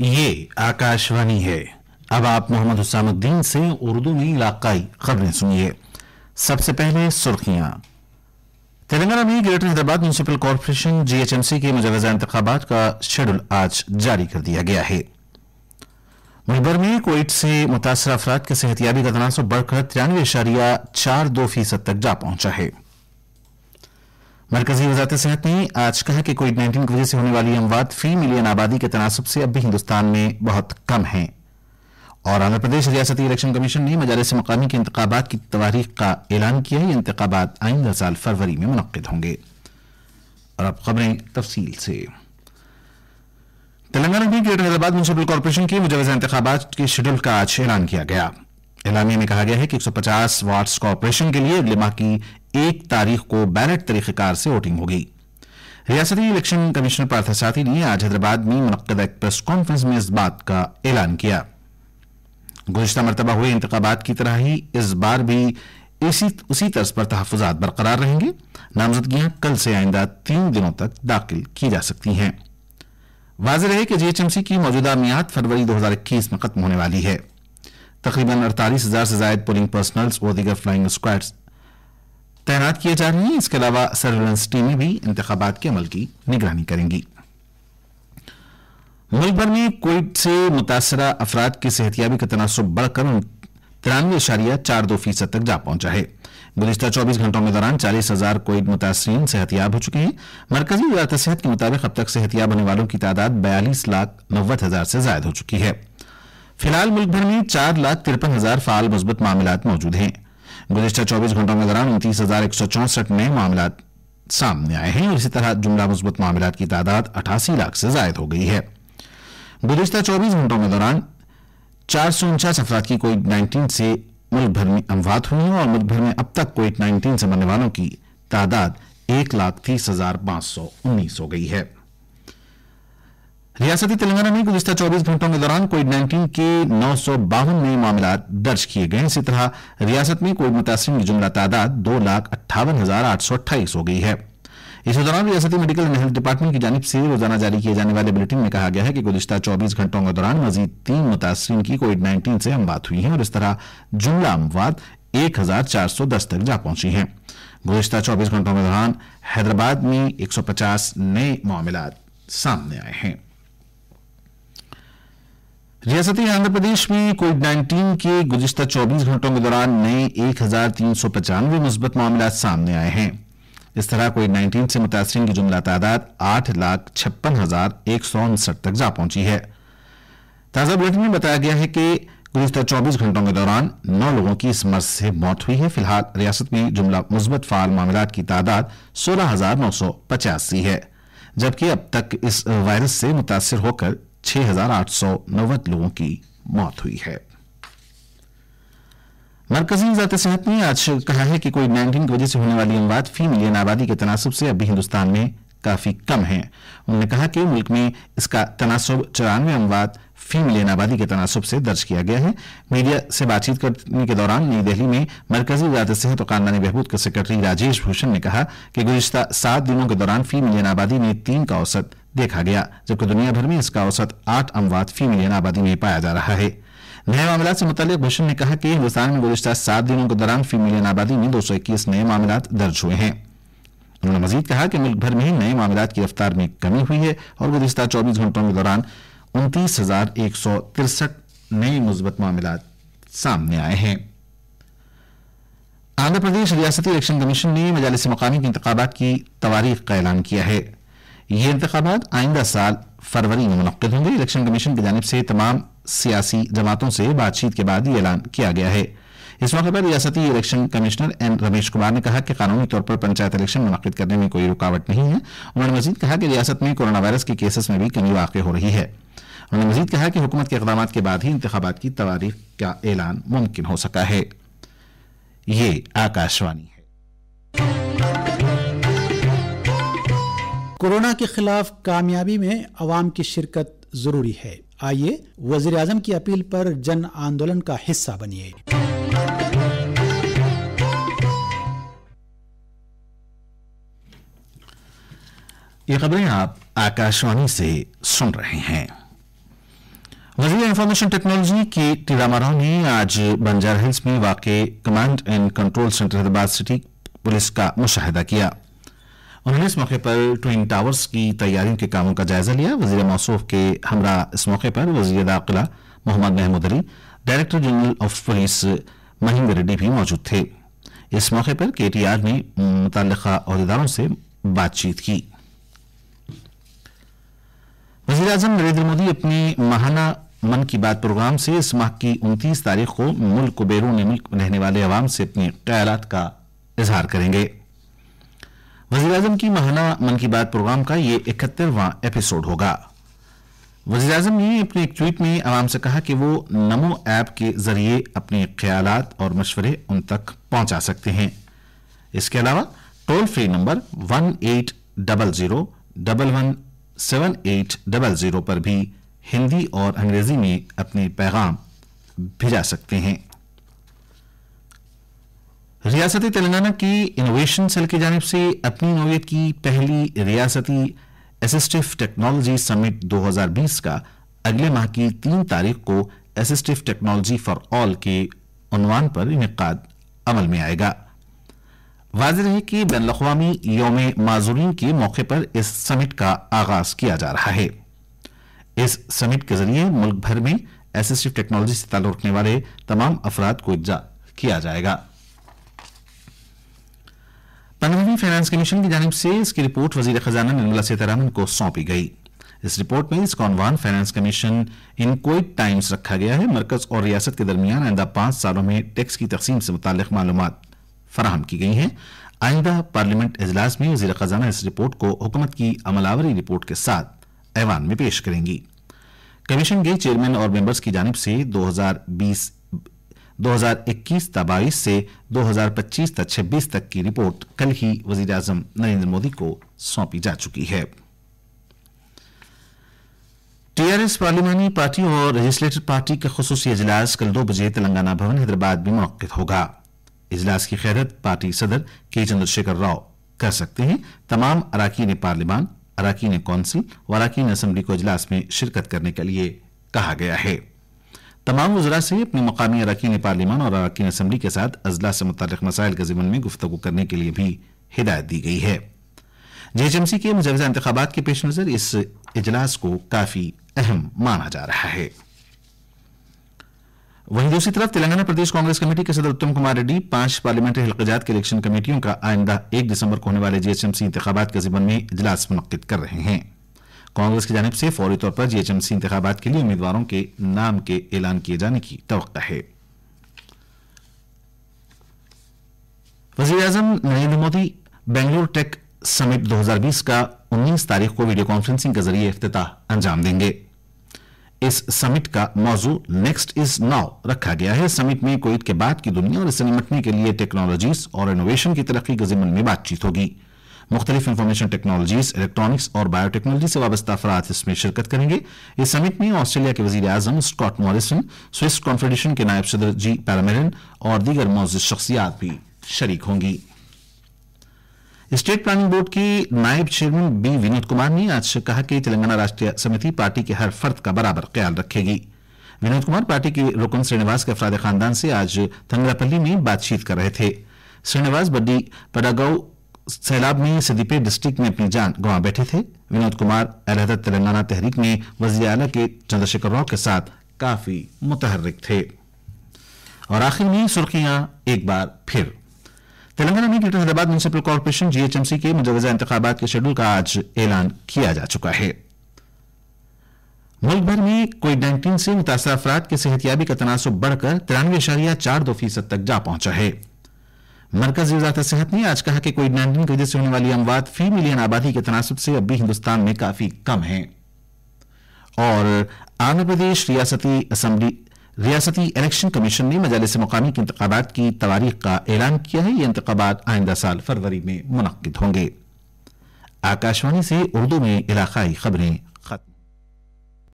ये आकाशवाणी है। अब आप मोहम्मद हुसामुद्दीन से उर्दू में इलाकाई खबरें सुनिए। सबसे पहले सुर्खियाँ। तेलंगाना में greater Hyderabad municipal corporation GHMC के मुजवजा इंतबात का शेड्यूल आज जारी कर दिया गया है। मुल्क में कोविड से मुतासर अफराद के सेहतियाबी का तनासब बढ़कर तिरानवे इशारिया चार दो फ़ीसद तक जा पहुँचा है। मरकजी वजारत सेहत ने आज कहा कि कोविड नाइन्टीन की वजह से होने वाली अमवात फ़ी मिलियन आबादी के तनासब से अब भी हिंदुस्तान में बहुत कम है। और आंध्र प्रदेश रियासती इलेक्शन कमीशन ने मजालस मकामी के इंतबात की तवारीख का ऐलान किया है। ये इंतबात आइंदा साल फरवरी में मुनद होंगे। और अब खबरें तफसील से। तेलंगाना में ग्रेटर हैदराबाद म्यूनसिपल कॉरपोरेशन के मुजवजा इंतबात के शेड्यूल का आज ऐलान किया गया। ऐलानिया में कहा गया है कि 150 वार्ड्स कॉरपोरेशन के लिए अगले माह की एक तारीख को बैलेट तरीकेकार से वोटिंग होगी। रियासती इलेक्शन कमिश्नर पार्थसारथी ने आज हैदराबाद में मुनद एक प्रेस कॉन्फ्रेंस में इस बात का ऐलान किया। गुजशत मरतबा हुए इंतबात की तरह ही इस बार भी इसी, उसी तर्ज पर तहफात बरकरार रहेंगे। नामजदगियाँ कल से आइंदा तीन दिनों तक दाखिल की जा सकती हैं। वाज रहे कि जीएचएमसी की मौजूदा मियाद फरवरी 2021 में खत्म होने वाली है। तकरीबन अड़तालीस हज़ार से जायद पोलिंग पर्सनल्स और दीगर फ्लाइंग स्क्वाड्स तैनात किए जा रहे हैं। इसके अलावा सर्विलेंस टीमें भी इंतबात के अमल की निगरानी करेंगी। मुल्क भर में कोविड से मुतासर अफराद की सेहतियाबी का तनासब बढ़कर तिरानवे इशारिया चार दो फ़ीसद तक जा पहुँचा है। गुजशत चौबीस घंटों के दौरान चालीस हज़ार कोविड मुतासरीन सेहतियाब हो चुके हैं। मरकजी वजारत सेहत के मुताबिक अब तक सेहतियाब होने वालों की तादाद बयालीस लाख नब्बे हज़ार से ज़्यादा हो चुकी है। फ़िलहाल मुल्क भर में चार लाख तिरपन हज़ार फाल मज़बूत मामला मौजूद हैं। गुजशत चौबीस घंटों के दौरान उनतीस हज़ार एक सौ चौसठ नए मामला सामने आए हैं और इसी तरह जुमला मज़बूत मामला की तादाद अठासी लाख से जायद हो गई है। गुजशत चौबीस घंटों के दौरान चार सौ उनचास अफराद की कोविड नाइन्टीन से मुल्क भर में अमवात हुई है और मुल्क भर में अब तक कोविड नाइन्टीन से मरने वालों की तादाद एक लाख तीस हज़ार पाँच सौ उन्नीस हो गई है। रियासती तेलंगाना में गुजशत चौबीस घंटों के दौरान कोविड नाइन्टीन के नौ सौ बावन नए मामला दर्ज किए गए इसी तरह रियासत में कोविड मुतासरी की जुमला तादाद दो लाख अट्ठावन हज़ार आठ सौ अट्ठाईस हो गई है। इस दौरान रियासती मेडिकल एंड हेल्थ डिपार्टमेंट की जानब से रोज़ाना जारी किए जाने वाले बुलेटिन में कहा गया है कि गुजशत चौबीस घंटों के दौरान मजीद तीन मुतासरीन की कोविड नाइन्टीन से अमवात हुई है और इस तरह जुमला अमवात एक हज़ार चार सौ दस तक जा पहुँची है। गुजशत चौबीस घंटों के दौरान हैदराबाद में एक सौ पचास नए मामला सामने आए हैं। रियासती आंध्र प्रदेश में कोविड नाइन्टीन के गुजशत चौबीस घंटों के दौरान नए एक हज़ार तीन सौ पचानवे मुस्बत मामला सामने आए हैं। इस तरह कोविड नाइन्टीन से मुतासरी की जुमला तादाद आठ लाख छप्पन हज़ार एक सौ उनसठ तक जा पहुँची है। ताज़ा बुलेटिन में बताया गया है कि गुजशत चौबीस घंटों के दौरान नौ लोगों की इस मर्ज से मौत हुई है। फ़िलहाल रियासत में जुमला मुस्बत फाल मामला की तादाद सोलह हज़ार नौ सौ पचासी है, जबकि अब तक इस वायरस से मुतासर होकर नब्बे लोगों की मौत हुई है। मरकजी वजारत सेहत ने आज कहा है कि कोविड नाइन्टीन की वजह से होने वाली अमवात फ़ी मिलियन आबादी के तनासब से अभी हिंदुस्तान में काफ़ी कम है। उन्होंने कहा कि मुल्क में इसका तनासब चौरानवे अमवात फ़ी मिलियन आबादी के तनासब से दर्ज किया गया है। मीडिया से बातचीत करने के दौरान नई दिल्ली में मरकजी वजारत सेहत और खानदानी बहबूद के सेक्रेटरी राजेश भूषण ने कहा कि गुजशत सात दिनों के दौरान फ़ी मिलियन आबादी में तीन का औसत देखा गया, जबकि दुनिया भर में इसका औसत आठ अमवात फ़ी मिलियन आबादी में पाया जा रहा है। नए मामला से मुतल भूषण ने कहा कि हिंदुस्तान में गुजशत सात दिनों के दौरान फ़ी मिलियन आबादी में दो सौ इक्कीस नए मामला दर्ज हुए हैं। उन्होंने मजीद कहा कि मुल्क भर में नए मामला की रफ्तार में कमी हुई है और गुजशत चौबीस घंटों के दौरान उनतीस हज़ार एक सौ तिरसठ नए मुस्बत मामला सामने आए हैं। आंध्र प्रदेश रियासती इलेक्शन कमीशन ने मजालस मकामी के इंतबात की तवारीख का ऐलान किया है। ये इंतबात आइंदा साल फरवरी में मुनद होंगे। इलेक्शन कमीशन की जानब से तमाम सियासी जमातों से बातचीत के बाद ये ऐलान किया गया है। इस मौके पर रियासती election commissioner N Ramesh Kumar ने कहा कि कानूनी तौर पर पंचायत इलेक्शन मुनद करने में कोई रुकावट नहीं है। उन्होंने मजीद कहा कि रियासत में कोरोना वायरस के केसेस में भी कमी वाक़ हो रही है। उन्होंने मजीद कहा कि हुकूमत के इकदाम के बाद ही इंतबात की तवारीख का ऐलान मुमकिन हो सका है। ये आकाशवाणी। कोरोना के खिलाफ कामयाबी में अवाम की शिरकत ज़रूरी है। आइए वज़ीर आज़म की अपील पर जन आंदोलन का हिस्सा बनिए। ये खबरें आप आकाशवाणी से सुन रहे हैं। वज़ीर इंफॉर्मेशन टेक्नोलॉजी के टीरामा राव ने आज बंजार हिल्स में वाक़ command and control centre Hyderabad city police का मुशाहिदा किया। उन्होंने इस मौके पर ट्विन टावर्स की तैयारियों के कामों का जायजा लिया। वज़ीर मौसूफ के हमरा इस मौके पर वज़ीर दाखिला Mohammed Mahmood Ali director general of police Mahendra Reddy भी मौजूद थे। इस मौके पर केटीआर ने मुतल अहदेदारों से बातचीत की। वज़ीर अजम नरेंद्र मोदी अपने माहाना मन की बात प्रोग्राम से इस माह की 29 तारीख को मुल्क को बैरून मुल्क रहने वाले अवाम से अपने ख्याल का इजहार करेंगे। वज़ीर अजम की माहाना मन की बात प्रोग्राम का ये इकहत्तरवां एपिसोड होगा। वज़ीर अजम ने अपने एक ट्वीट में आवाम से कहा कि वो नमो ऐप के ज़रिए अपने ख्याल और मशवरे उन तक पहुँचा सकते हैं। इसके अलावा toll free number one eight double zero double one seven eight double zero पर भी हिंदी और अंग्रेज़ी में अपने पैगाम भेजा सकते हैं। रियासती तेलंगाना की इनोवेशन सेल की जानब से अपनी नोवियत की पहली रियासती असिस्टिव टेक्नोलॉजी समिट 2020 का अगले माह की तीन तारीख को असिस्टिव टेक्नोलॉजी फॉर ऑल के उनवान पर इनका अमल में आएगा। वाज रहे कि बैन अवी योम माजूरीन के मौके पर इस समिट का आगाज़ किया जा रहा है। इस समिट के ज़रिए मुल्क भर में असिस्टिव टेक्नोलॉजी से ताल्लुक रखने वाले तमाम अफराद को इज्जा किया जाएगा। पंद्रहवीं फाइनेंस कमीशन की जानब से इसकी रिपोर्ट वज़ीर खजाना निर्मला सीतारामन को सौंपी गई। इस रिपोर्ट में इसका अनवान finance commission in covid times रखा गया है। मरकज और रियासत के दरमियान आइंदा पाँच सालों में टैक्स की तकसीम से मुतल मालूम फराहम की गई हैं। आइंदा पार्लियामेंट इजलास में वजी खजाना इस रिपोर्ट को हुकूमत की अमलावरी रिपोर्ट के साथ ऐवान में पेश करेंगी। कमीशन के चेयरमैन और मेंबर्स की जानब से 2020 2021 बाईस से 2025 तक 26 तक की रिपोर्ट कल ही वज़ीर नरेंद्र मोदी को सौंपी जा चुकी है। टीआरएस पार्लिमानी पार्टी और लेजिस्लेटिव पार्टी का खसूसी इजलास कल दो बजे तेलंगाना भवन हैदराबाद में मुनद होगा। इजलास की खैरत पार्टी सदर के चंद्रशेखर राव कर सकते हैं। तमाम अरकान पार्लिमान, अरकान कौंसिल और अरकान असम्बली को इजलास में शिरकत करने के लिए कहा गया है। तमाम वजरा से अपने मकामी अरकान पार्लिमान और अरकान असम्बली के साथ अजला से मुतल मसाइल के जिमन में गुफ्तु करने के लिए भी हिदायत दी गई है। जेएचएमसी के मुजवजा इंतबात के पेश नज़र इस इजलास को काफ़ी अहम माना जा रहा है। वहीं दूसरी तरफ़ तेलंगाना प्रदेश कांग्रेस कमेटी के सदर उत्तम कुमार रेड्डी पाँच पार्लियामेंट्री हल्कजात के इलेक्शन कमेटियों का आइंदा एक दिसंबर को होने वाले जीएचएमसी इंतबात के जिमन में इजलास मुनद कर रहे हैं। कांग्रेस की जानब से फौरी तौर पर जीएचएमसी इंतबात के लिए उम्मीदवारों के नाम के ऐलान किए जाने की तो है। वज़ीर अजम नरेंद्र मोदी बेंगलुरु टेक समिट 2020 का 19 तारीख को वीडियो कॉन्फ्रेंसिंग के ज़रिए अफ्ताह अंजाम देंगे। इस समिट का मौजू नेक्स्ट इज़ नाउ रखा गया है। समिट में कोविड के बाद की दुनिया और इससे निपटने के लिए टेक्नोलॉजीज़ और इनोवेशन की तरक्की के जिम्मन में बातचीत होगी। मुख्तलिफ़ इंफॉर्मेशन टेक्नोलॉजीज़ इलेक्ट्रॉनिक्स और बायोटेक्नोलॉजी से वाबस्ता अफराद इसमें शिरकत करेंगे। इस समिट में ऑस्ट्रेलिया के वजी अजम स्कॉट मॉरिसन, स्विस कॉन्फेडरेशन के नायब सदर जी पैरामेरन और दीगर मौजूद शख्सियात भी शरीक होंगी। स्टेट प्लानिंग बोर्ड के नायब चेयरमैन बी विनोद कुमार ने आज कहा कि तेलंगाना राष्ट्रीय समिति पार्टी के हर फर्द का बराबर ख्याल रखेगी। विनोद कुमार पार्टी के रुकन श्रीनिवास के अफराद खानदान से आज थंगरापल्ली में बातचीत कर रहे थे। श्रीनिवास बड्डी पडागांव सैलाब में सिद्दीपेट डिस्ट्रिक्ट में अपनी जान गंवा बैठे थे। विनोद कुमार अलहदा तेलंगाना तहरीक में वजी अला के चंद्रशेखर राव के साथ काफ़ी मुतहरिक थे। और आखिर में सुर्खियाँ एक बार फिर। तेलंगाना में greater Hyderabad municipal corporation GHMC के मुजवजा इंतबात के शेड्यूल का आज ऐलान किया जा चुका है। मुल्क भर में कोविड नाइन्टीन से मुतासर अफराद की सेहतियाबी का तनासब बढ़कर तिरानवे अशारिया चार दो फ़ीसद तक जा पहुँचा है। मरकजी वजारत सेहत ने आज कहा कि कोविड नाइन्टीन की वजह से होने वाली अमवात फ़ी मिलियन आबादी के तनासब से अब भी हिंदुस्तान में काफ़ी कम है। और आंध्र प्रदेश रियासती असम्बली, रियासती इलेक्शन कमीशन ने मजालिस मकामी के इंतबात की तवारीख का ऐलान किया है। ये इंतबात आइंदा साल फरवरी में मुनद होंगे। आकाशवाणी से उर्दू में इलाकाई खबरें